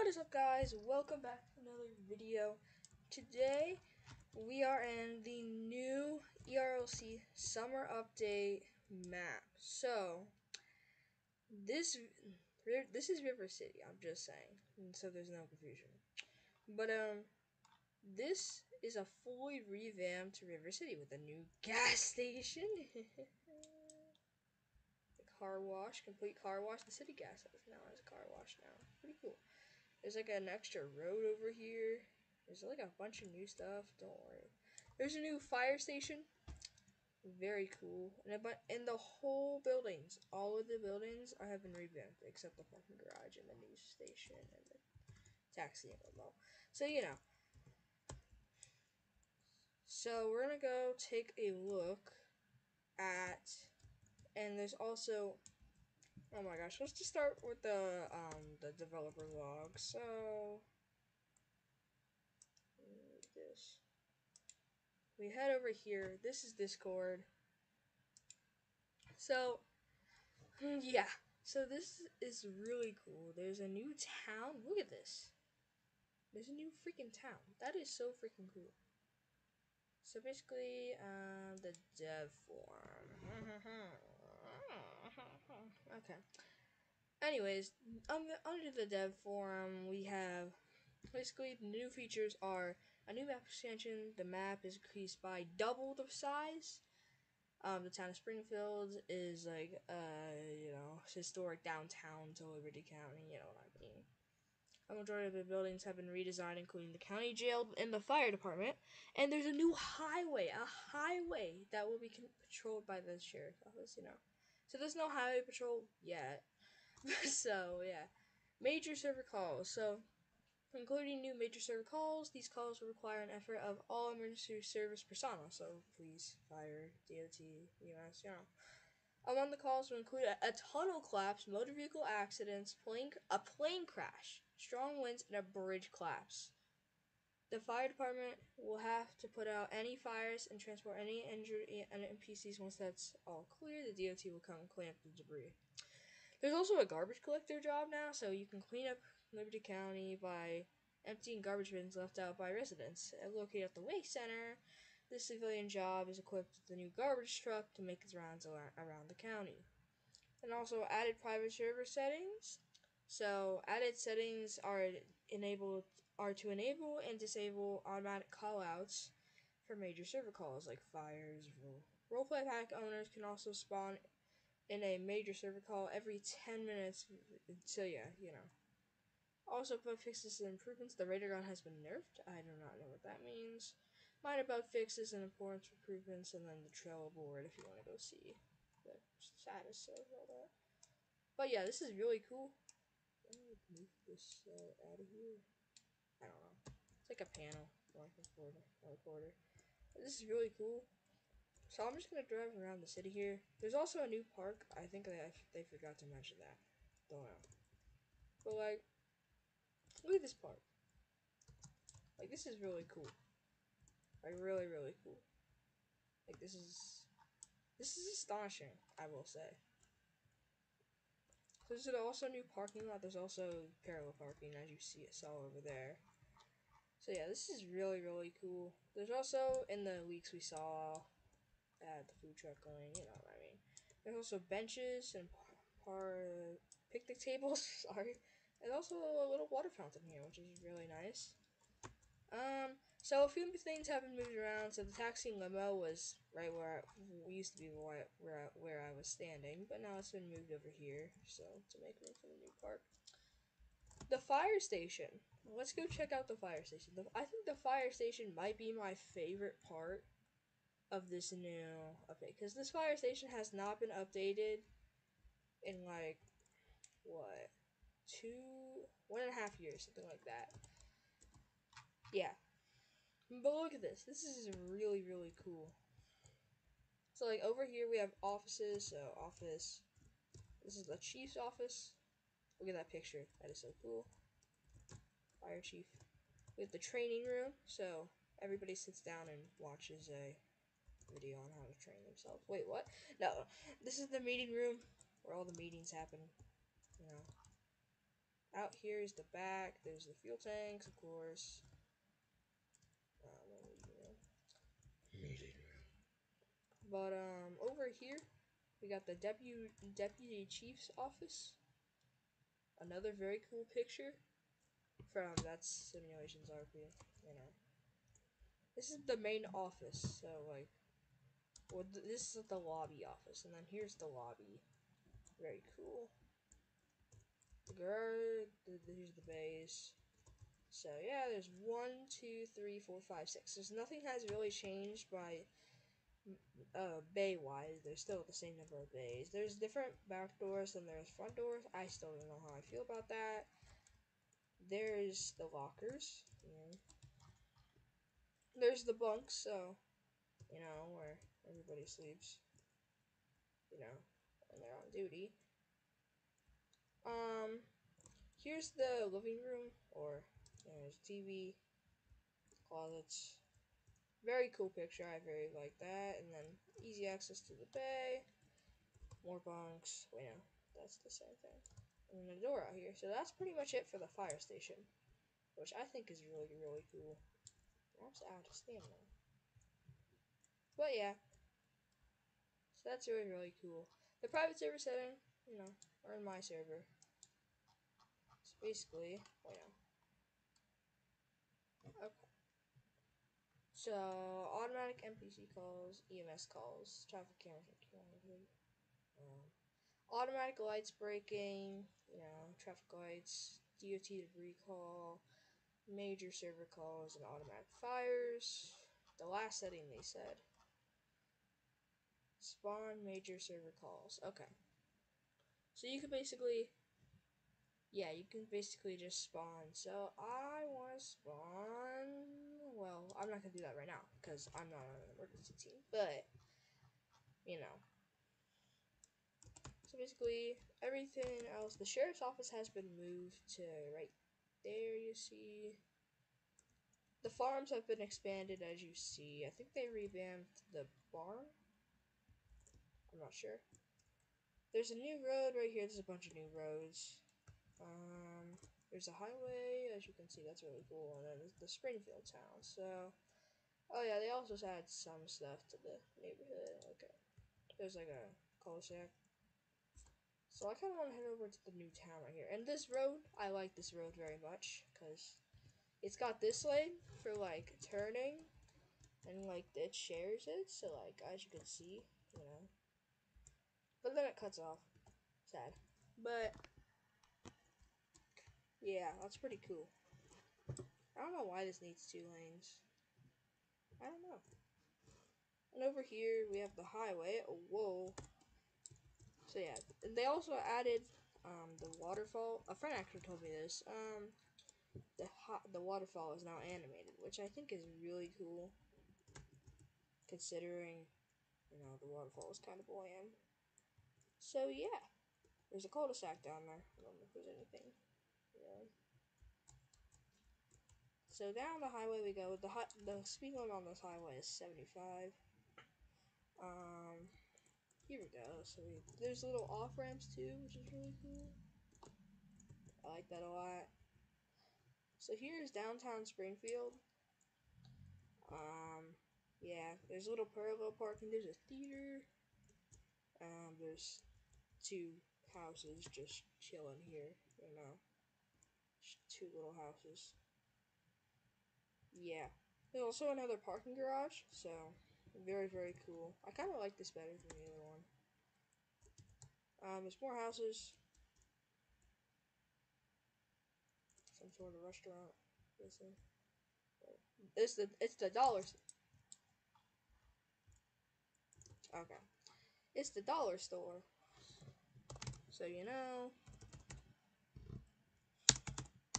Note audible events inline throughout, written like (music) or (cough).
What is up guys? Welcome back to another video. Today we are in the new ERLC summer update map. So this this is River City, I'm just saying. So there's no confusion. But um this is a fully revamped River City with a new gas station. (laughs) car wash, complete car wash. The city gas house now has a car wash now. Pretty cool. There's like an extra road over here. There's like a bunch of new stuff. Don't worry. There's a new fire station. Very cool. And but in the whole buildings, all of the buildings are have been revamped except the parking garage and the new station and the taxi and limo. So you know. So we're gonna go take a look at and there's also oh my gosh let's just start with the um the developer log. So this. We head over here. This is discord. So (laughs) yeah. So this is really cool. There's a new town. Look at this. There's a new freaking town. That is so freaking cool. So basically, um, the dev forum. (laughs) okay. Anyways, um, under the dev forum, we have basically the new features are a new map extension. The map is increased by double the size. Um, the town of Springfield is like, uh, you know, historic downtown to Liberty County. You know what I mean. A majority of the buildings have been redesigned, including the county jail and the fire department. And there's a new highway, a highway that will be patrolled by the sheriff's office, you know. So there's no highway patrol yet. (laughs) so, yeah. Major server calls. So, including new major server calls, these calls will require an effort of all emergency service personnel. So, police, fire, DOT, EMS, you know. Among the calls will include a, a tunnel collapse, motor vehicle accidents, plane, a plane crash, strong winds, and a bridge collapse. The fire department will have to put out any fires and transport any injured NPCs once that's all clear. The DOT will come clean up the debris. There's also a garbage collector job now, so you can clean up Liberty County by emptying garbage bins left out by residents. Uh, located at the waste center, this civilian job is equipped with a new garbage truck to make its rounds around the county. And also added private server settings so added settings are enabled are to enable and disable automatic callouts for major server calls like fires. Roleplay pack owners can also spawn in a major server call every 10 minutes. So yeah, you know. Also, bug fixes and improvements. The radar gun has been nerfed. I do not know what that means. Minor bug fixes and important improvements, and then the Trello board if you want to go see the status of all that. But yeah, this is really cool move this uh, out of here? I don't know. It's like a panel, like recorder, recorder. This is really cool. So I'm just gonna drive around the city here. There's also a new park. I think they they forgot to mention that. Don't know. But like, look at this park. Like this is really cool. Like really really cool. Like this is this is astonishing. I will say. So there's also a new parking lot. There's also parallel parking, as you see it saw over there. So yeah, this is really, really cool. There's also, in the leaks we saw, at the food truck going, you know what I mean. There's also benches and par picnic (laughs) tables, sorry. There's also a little water fountain here, which is really nice. Um, so a few things have been moved around. So the taxi limo was right where I, used to be where where I was standing, but now it's been moved over here. So to make room for the new park. The fire station. Let's go check out the fire station. The, I think the fire station might be my favorite part of this new update because this fire station has not been updated in like what two one and a half years, something like that. Yeah. But look at this. This is really, really cool. So, like, over here we have offices. So, office. This is the chief's office. Look at that picture. That is so cool. Fire chief. We have the training room. So, everybody sits down and watches a video on how to train themselves. Wait, what? No. This is the meeting room where all the meetings happen. You know. Out here is the back. There's the fuel tanks, of course. Um, but um, over here, we got the deputy deputy chief's office. Another very cool picture from that's simulations RP. You know, this is the main office. So like, well, th this is the lobby office, and then here's the lobby. Very cool. The guard. Here's the base. So yeah, there's one, two, three, four, five, six. There's nothing has really changed by uh, bay wise, there's still the same number of bays. There's different back doors and there's front doors. I still don't know how I feel about that. There's the lockers. Yeah. There's the bunks, so you know where everybody sleeps. You know, when they're on duty. Um, here's the living room, or there's TV, closets very cool picture. I very like that. And then easy access to the bay. More bunks. Wait, no. That's the same thing. And then a door out here. So that's pretty much it for the fire station. Which I think is really, really cool. I'm out of stamina. But yeah. So that's really, really cool. The private server setting, you know, or in my server. So basically, wait, no. Okay. So, automatic NPC calls, EMS calls, traffic cameras, um, automatic lights breaking, you know, traffic lights, DOT debris call, major server calls, and automatic fires. The last setting they said. Spawn major server calls. Okay. So you can basically yeah, you can basically just spawn. So I want to spawn. Well, I'm not gonna do that right now because I'm not on an emergency team. But you know. So basically, everything else. The sheriff's office has been moved to right there. You see. The farms have been expanded, as you see. I think they revamped the barn. I'm not sure. There's a new road right here. There's a bunch of new roads. Um, there's a highway, as you can see, that's really cool. And then the Springfield town. So, oh yeah, they also add some stuff to the neighborhood. Okay, there's like a cul-de-sac. So I kind of want to head over to the new town right here. And this road, I like this road very much because it's got this lane for like turning, and like it shares it. So like as you can see, you know. But then it cuts off. Sad. But yeah, that's pretty cool. I don't know why this needs two lanes. I don't know. And over here, we have the highway. Oh, whoa. So yeah, and they also added um, the waterfall. A friend actually told me this. Um, the the waterfall is now animated, which I think is really cool. Considering, you know, the waterfall is kind of bland. So yeah, there's a cul-de-sac down there. I don't know if there's anything. So down the highway we go. The the speed limit on this highway is 75. Um, here we go. So we, there's little off ramps too, which is really cool. I like that a lot. So here's downtown Springfield. Um, yeah, there's a little parallel parking. There's a theater. Um, there's two houses just chilling here, you know two little houses. Yeah. There's also another parking garage, so very, very cool. I kind of like this better than the other one. Um, there's more houses. Some sort of restaurant. Listen. It's the it's the dollar. Okay. It's the dollar store. So you know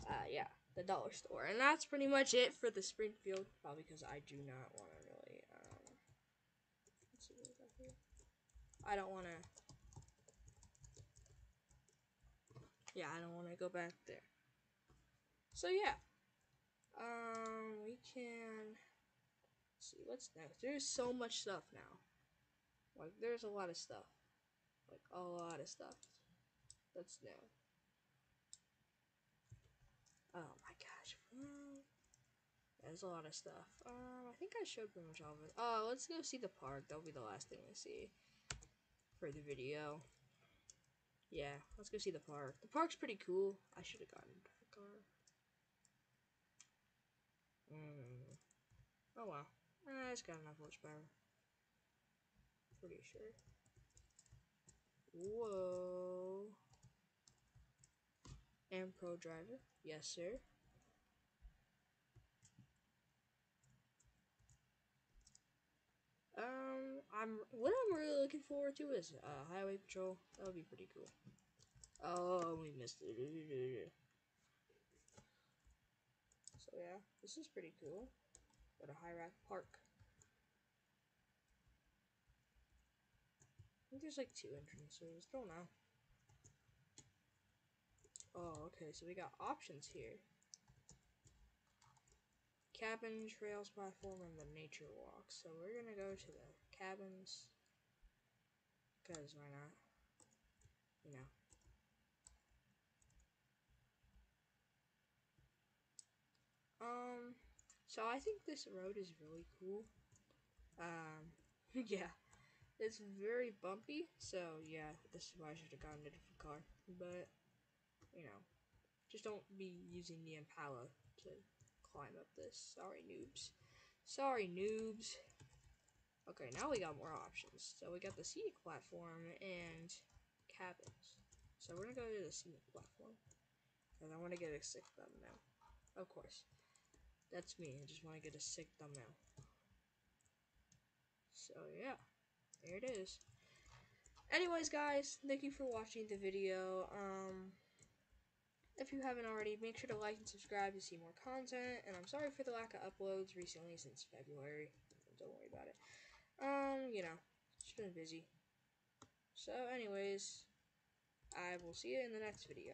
uh, yeah, the dollar store. And that's pretty much it for the Springfield. Probably because I do not want to really, um, I don't want to, yeah, I don't want to go back there. So yeah, um, we can, see, what's next? There's so much stuff now. Like, there's a lot of stuff. Like, a lot of stuff. That's new. Oh my gosh. Well, there's a lot of stuff. Um, I think I showed pretty much all of it. Oh, let's go see the park. That'll be the last thing we see for the video. Yeah, let's go see the park. The park's pretty cool. I should have gotten a car. Mm. Oh well. Eh, it's got enough horsepower. Pretty sure. Whoa. And pro driver. Yes, sir. Um, I'm what I'm really looking forward to is uh, highway patrol. That would be pretty cool. Oh, we missed it. So yeah, this is pretty cool. Go to Hyrax Park. I think there's like two entrances. Don't know. Oh, okay. So we got options here. Cabin, trails, platform, and the nature walk. So we're gonna go to the cabins. Because why not? You know. Um, so I think this road is really cool. Um, (laughs) yeah, it's very bumpy. So yeah, this is why I should have gotten a different car. But just don't be using the Impala to climb up this. Sorry, noobs. Sorry, noobs. Okay, now we got more options. So we got the scenic platform and cabins. So we're gonna go to the scenic platform. And I want to get a sick thumbnail. Of course. That's me. I just want to get a sick thumbnail. So yeah, there it is. Anyways, guys, thank you for watching the video. Um, if you haven't already, make sure to like and subscribe to see more content. And I'm sorry for the lack of uploads recently since February. Don't worry about it. Um, you know, just been busy. So, anyways, I will see you in the next video.